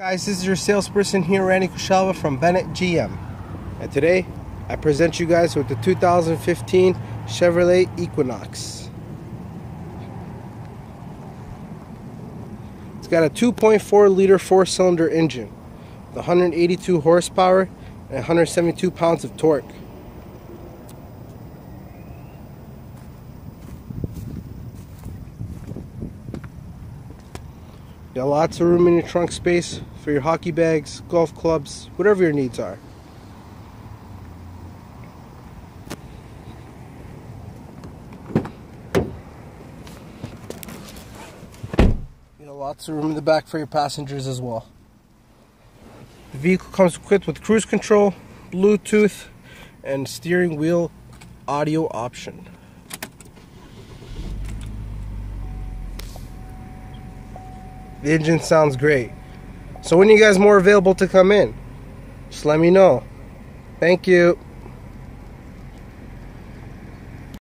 Guys, this is your salesperson here, Randy Khushaba from Bennett GM. And today, I present you guys with the 2015 Chevrolet Equinox. It's got a 2.4 liter four cylinder engine with 182 horsepower and 172 pounds of torque. Got lots of room in your trunk space for your hockey bags, golf clubs, whatever your needs are. You know, lots of room in the back for your passengers as well. The vehicle comes equipped with cruise control, Bluetooth, and steering wheel audio option. The engine sounds great. So when you guys more available to come in? Just let me know. Thank you.